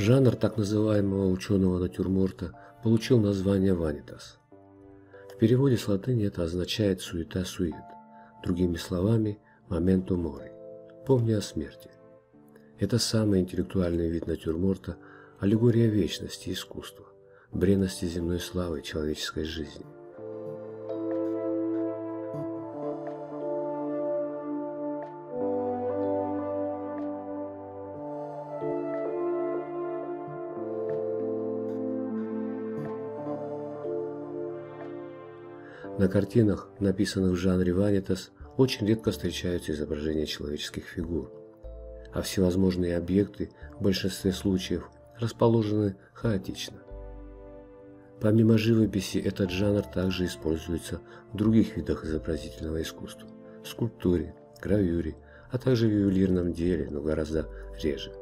Жанр так называемого ученого натюрморта получил название «ванитас». В переводе с латыни это означает «суета-сует», другими словами «моменту мори» – «помни о смерти». Это самый интеллектуальный вид натюрморта, аллегория вечности искусства, бренности земной славы человеческой жизни. На картинах, написанных в жанре ванитас, очень редко встречаются изображения человеческих фигур, а всевозможные объекты в большинстве случаев расположены хаотично. Помимо живописи, этот жанр также используется в других видах изобразительного искусства – скульптуре, гравюре, а также в ювелирном деле, но гораздо реже.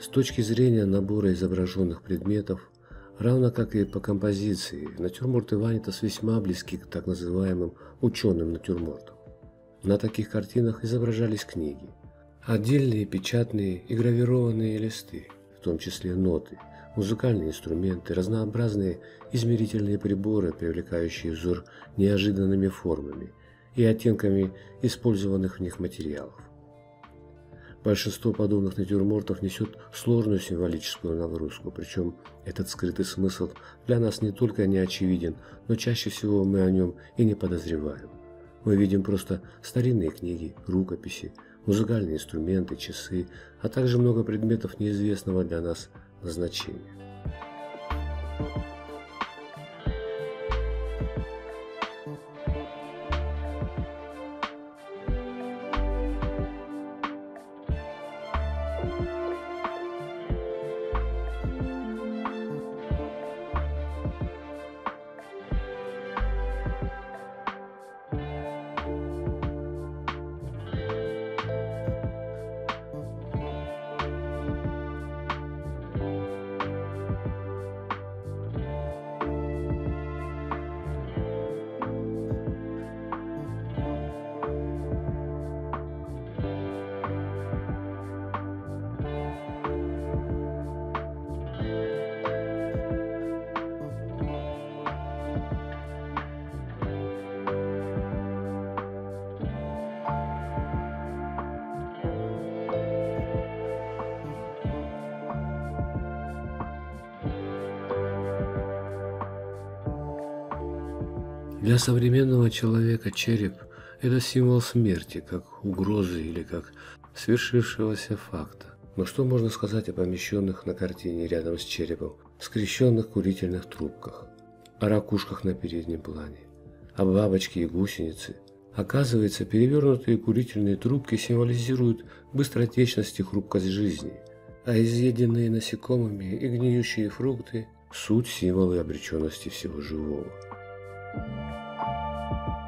С точки зрения набора изображенных предметов, равно как и по композиции, натюрморты Ванитас весьма близки к так называемым ученым натюрмортам. На таких картинах изображались книги, отдельные печатные и гравированные листы, в том числе ноты, музыкальные инструменты, разнообразные измерительные приборы, привлекающие взор неожиданными формами и оттенками использованных в них материалов. Большинство подобных натюрмортов несет сложную символическую нагрузку, причем этот скрытый смысл для нас не только не очевиден, но чаще всего мы о нем и не подозреваем. Мы видим просто старинные книги, рукописи, музыкальные инструменты, часы, а также много предметов неизвестного для нас назначения. Для современного человека череп – это символ смерти, как угрозы или как свершившегося факта. Но что можно сказать о помещенных на картине рядом с черепом скрещенных курительных трубках, о ракушках на переднем плане, о бабочке и гусенице? Оказывается, перевернутые курительные трубки символизируют быстротечность и хрупкость жизни, а изъеденные насекомыми и гниющие фрукты – суть символы обреченности всего живого. thank you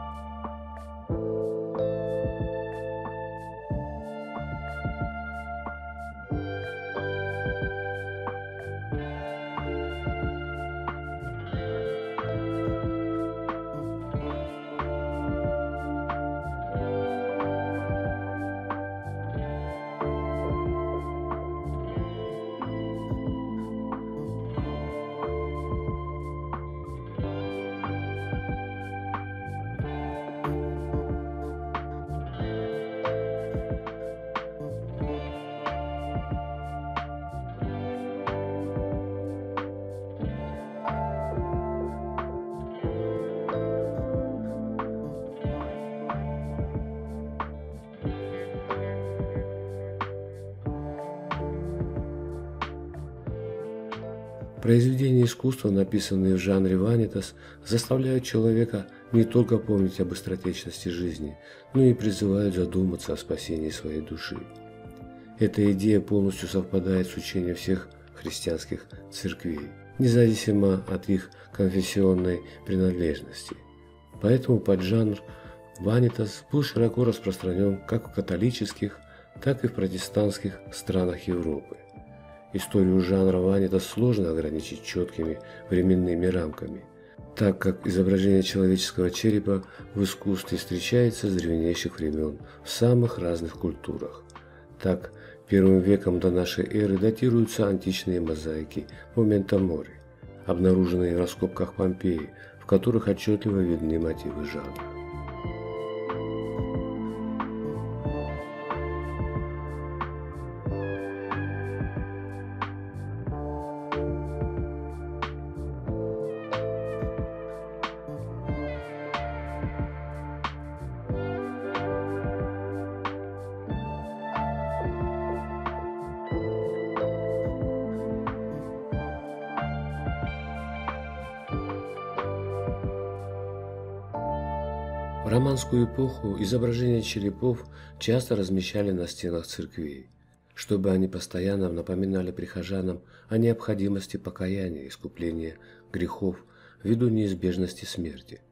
Произведения искусства, написанные в жанре ванитас, заставляют человека не только помнить об быстротечности жизни, но и призывают задуматься о спасении своей души. Эта идея полностью совпадает с учением всех христианских церквей, независимо от их конфессионной принадлежности. Поэтому поджанр ванитас был широко распространен как в католических, так и в протестантских странах Европы. Историю жанра ванитас сложно ограничить четкими временными рамками, так как изображение человеческого черепа в искусстве встречается с древнейших времен в самых разных культурах. Так, первым веком до нашей эры датируются античные мозаики момента Мори, обнаруженные в раскопках Помпеи, в которых отчетливо видны мотивы жанра. Романскую эпоху изображения черепов часто размещали на стенах церквей, чтобы они постоянно напоминали прихожанам о необходимости покаяния, искупления грехов ввиду неизбежности смерти.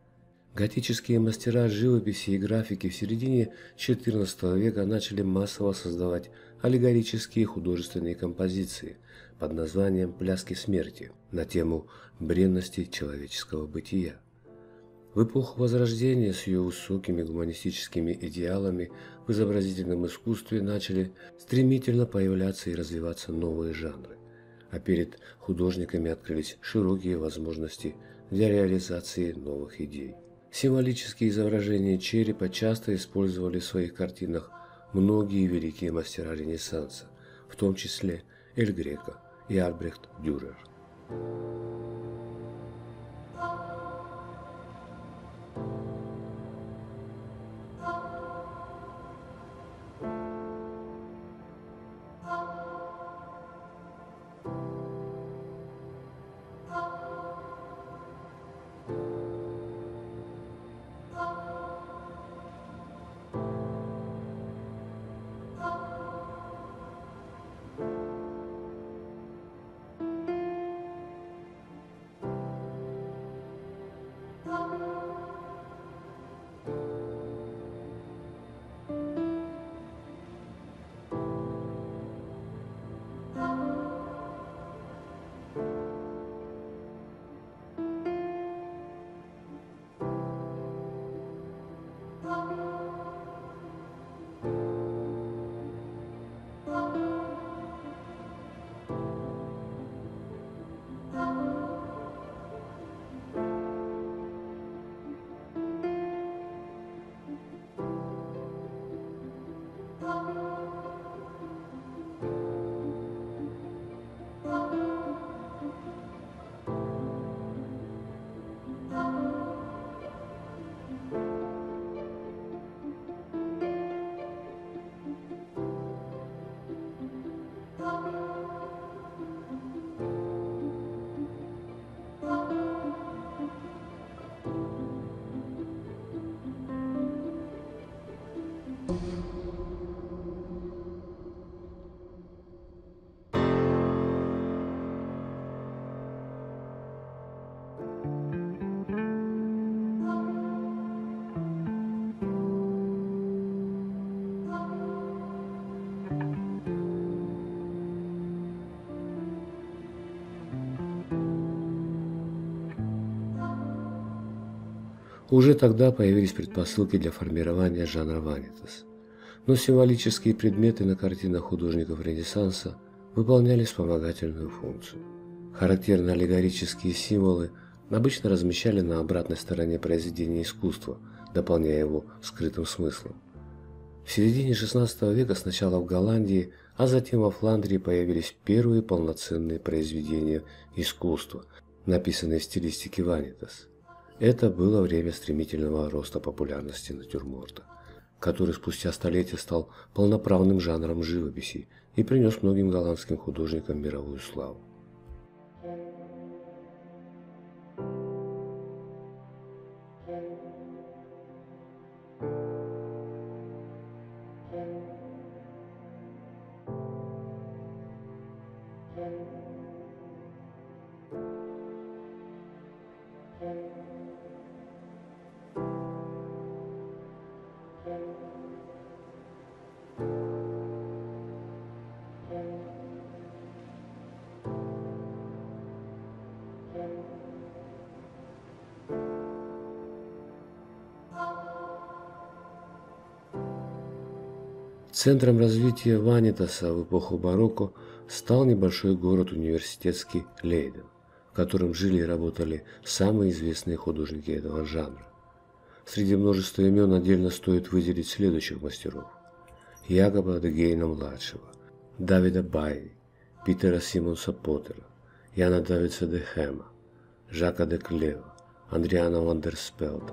Готические мастера живописи и графики в середине XIV века начали массово создавать аллегорические художественные композиции под названием «Пляски смерти» на тему бренности человеческого бытия. В эпоху Возрождения с ее высокими гуманистическими идеалами в изобразительном искусстве начали стремительно появляться и развиваться новые жанры, а перед художниками открылись широкие возможности для реализации новых идей. Символические изображения черепа часто использовали в своих картинах многие великие мастера Ренессанса, в том числе Эль Греко и Альбрехт Дюрер. Уже тогда появились предпосылки для формирования жанра ванитас. Но символические предметы на картинах художников Ренессанса выполняли вспомогательную функцию. Характерно аллегорические символы обычно размещали на обратной стороне произведения искусства, дополняя его скрытым смыслом. В середине XVI века сначала в Голландии, а затем во Фландрии появились первые полноценные произведения искусства, написанные в стилистике ванитас. Это было время стремительного роста популярности натюрморта, который спустя столетия стал полноправным жанром живописи и принес многим голландским художникам мировую славу. Центром развития Ванитаса в эпоху барокко стал небольшой город университетский Лейден, в котором жили и работали самые известные художники этого жанра. Среди множества имен отдельно стоит выделить следующих мастеров. Якоба Дегейна-младшего, Давида Байи, Питера Симонса Поттера, Яна Давица де Хема, Жака де Клева, Андриана Вандерспелта,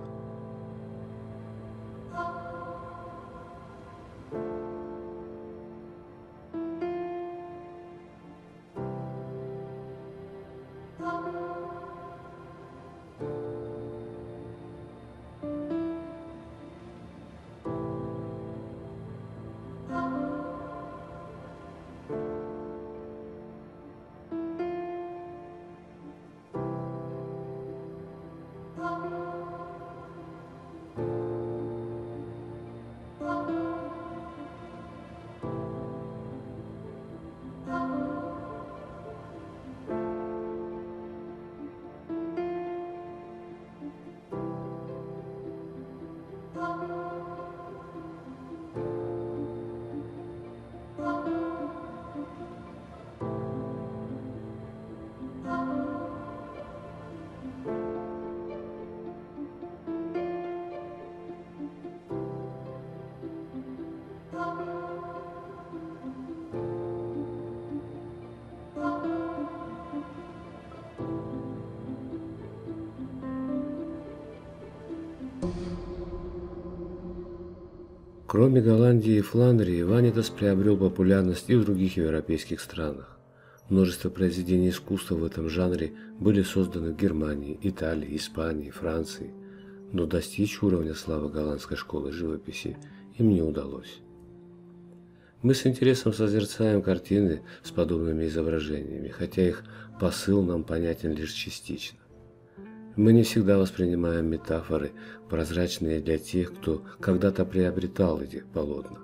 Кроме Голландии и Фландрии, Ванитас приобрел популярность и в других европейских странах. Множество произведений искусства в этом жанре были созданы в Германии, Италии, Испании, Франции, но достичь уровня славы голландской школы живописи им не удалось. Мы с интересом созерцаем картины с подобными изображениями, хотя их посыл нам понятен лишь частично. Мы не всегда воспринимаем метафоры, прозрачные для тех, кто когда-то приобретал эти полотна,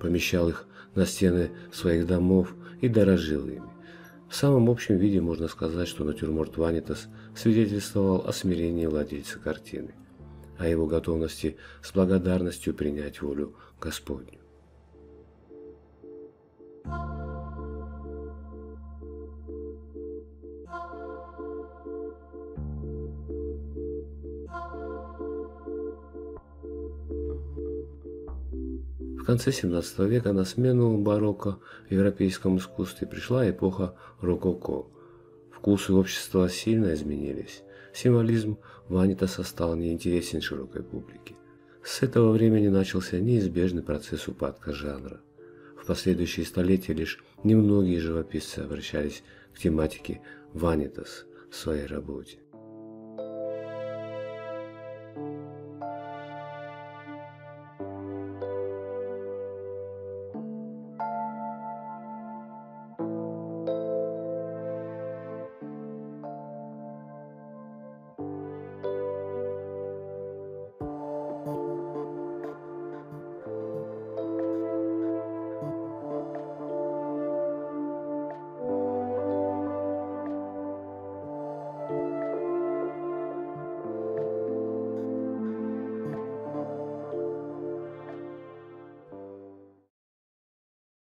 помещал их на стены своих домов и дорожил ими. В самом общем виде можно сказать, что натюрморт Ванитас свидетельствовал о смирении владельца картины, о его готовности с благодарностью принять волю Господню. Конце 17 века на смену барокко в европейском искусстве пришла эпоха рококо. Вкусы общества сильно изменились. Символизм Ванитаса стал неинтересен широкой публике. С этого времени начался неизбежный процесс упадка жанра. В последующие столетия лишь немногие живописцы обращались к тематике Ванитас в своей работе.